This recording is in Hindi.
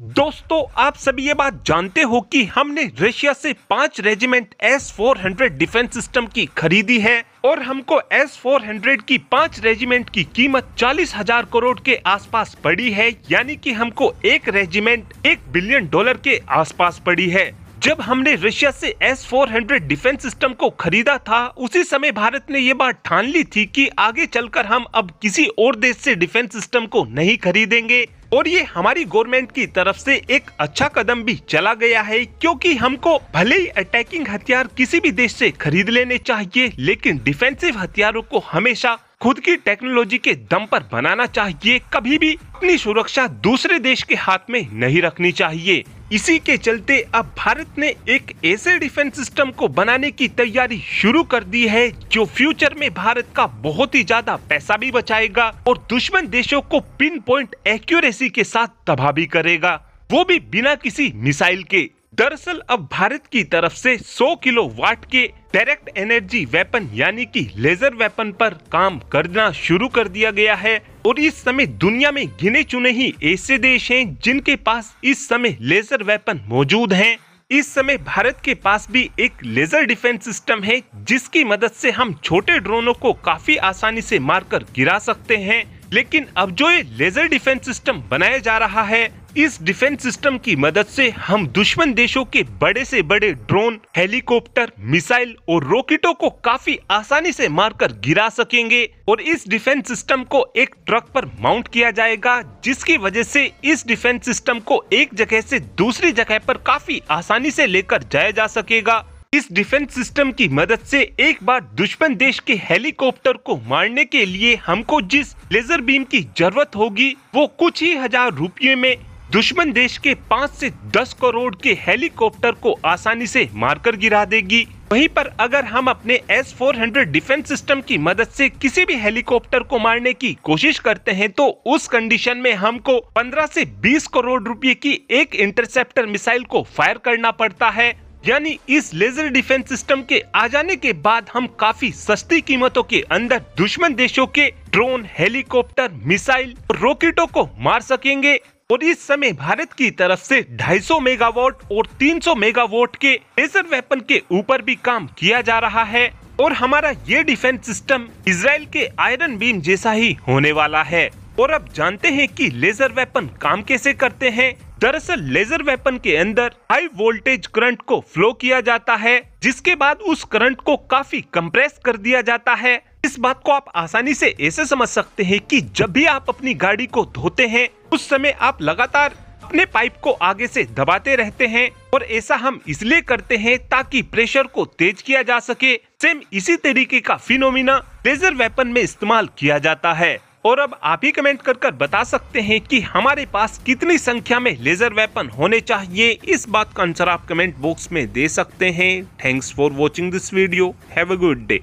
दोस्तों, आप सभी ये बात जानते हो कि हमने रशिया से पाँच regiment S four hundred defence system की खरीदी है और हमको एस फोर हंड्रेड की पाँच रेजिमेंट की कीमत चालीस हज़ार करोड़ के आसपास पड़ी है, यानी कि हमको एक रेजिमेंट एक बिलियन डॉलर के आसपास पड़ी है। जब हमने रशिया से S four hundred defence system को खरीदा था, उसी समय भारत ने ये बात ठान ली थी कि आगे चलकर हम अब किसी और देश से डिफेंस सिस्टम को नहीं खरीदेंगे। और ये हमारी गवर्नमेंट की तरफ़ से एक अच्छा कदम भी चला गया है, क्योंकि हमको भले ही अटैकिंग हथियार किसी भी देश से खरीद लेने चाहिए, लेकिन डिफेंसिव हथियारों को हमेशा खुद की टेक्नोलॉजी के दम पर बनाना चाहिए, कभी भी अपनी सुरक्षा दूसरे देश के हाथ में नहीं रखनी चाहिए। इसी के चलते अब भारत ने एक ऐसे डिफेंस सिस्टम को बनाने की तैयारी शुरू कर दी है, जो फ्यूचर में भारत का बहुत ही ज़्यादा पैसा भी बचाएगा और दुश्मन देशों को पिन पॉइंट एक्यूरेसी के साथ तबाह भी करेगा। वो भी बिना किसी मिसाइल के। दरअसल अब भारत की तरफ़ से 100 किलो वाट के डायरेक्ट एनर्जी वेपन यानी कि लेजर वेपन पर काम करना शुरू कर दिया गया है। और इस समय दुनिया में गिने चुने ही ऐसे देश हैं जिनके पास इस समय लेजर वेपन मौजूद हैं। इस समय भारत के पास भी एक लेजर डिफेंस सिस्टम है, जिसकी मदद से हम छोटे ड्रोनों को काफ़ी आसानी से मारकर गिरा सकते हैं। लेकिन अब जो ये लेजर डिफेंस सिस्टम बनाया जा रहा है इस डिफेंस सिस्टम की मदद से हम दुश्मन देशों के बड़े से बड़े ड्रोन, हेलीकॉप्टर, मिसाइल और रॉकेटों को काफ़ी आसानी से मारकर गिरा सकेंगे और इस डिफेंस सिस्टम को एक ट्रक पर माउंट किया जाएगा, जिसकी वजह से इस डिफेंस सिस्टम को एक जगह से दूसरी जगह पर काफ़ी आसानी से लेकर जाया जा सकेगा। इस डिफेंस सिस्टम की मदद से एक बार दुश्मन देश के हेलीकॉप्टर को मारने के लिए हमको जिस लेजर बीम की ज़रूरत होगी, वो कुछ ही हज़ार रुपये में दुश्मन देश के पाँच से दस करोड़ के हेलीकॉप्टर को आसानी से मारकर गिरा देगी। वहीं पर अगर हम अपने एस फोर डिफेंस सिस्टम की मदद से किसी भी हेलीकॉप्टर को मारने की कोशिश करते हैं तो उस कंडीशन में हमको 15 से 20 करोड़ रुपए की एक इंटरसेप्टर मिसाइल को फायर करना पड़ता है। यानी इस लेजर डिफेंस सिस्टम के आ जाने के बाद हम काफ़ी सस्ती कीमतों के अंदर दुश्मन देशों के ड्रोन, हेलीकॉप्टर, मिसाइल और रॉकेटों को मार सकेंगे। और इस समय भारत की तरफ़ से 250 मेगावाट और 300 मेगावाट के लेजर वेपन के ऊपर भी काम किया जा रहा है और हमारा ये डिफेंस सिस्टम इसराइल के आयरन बीम जैसा ही होने वाला है। और अब जानते हैं कि लेजर वेपन काम कैसे करते हैं। दरअसल लेजर वेपन के अंदर हाई वोल्टेज करंट को फ्लो किया जाता है, जिसके बाद उस करंट को काफ़ी कंप्रेस कर दिया जाता है। इस बात को आप आसानी से ऐसे समझ सकते हैं कि जब भी आप अपनी गाड़ी को धोते हैं उस समय आप लगातार अपने पाइप को आगे से दबाते रहते हैं और ऐसा हम इसलिए करते हैं ताकि प्रेशर को तेज किया जा सके। सेम इसी तरीके का फिनोमिना लेजर वेपन में इस्तेमाल किया जाता है। और अब आप ही कमेंट कर कर बता सकते हैं कि हमारे पास कितनी संख्या में लेजर वेपन होने चाहिए। इस बात का आंसर आप कमेंट बॉक्स में दे सकते हैं। Thanks for watching this video have a good day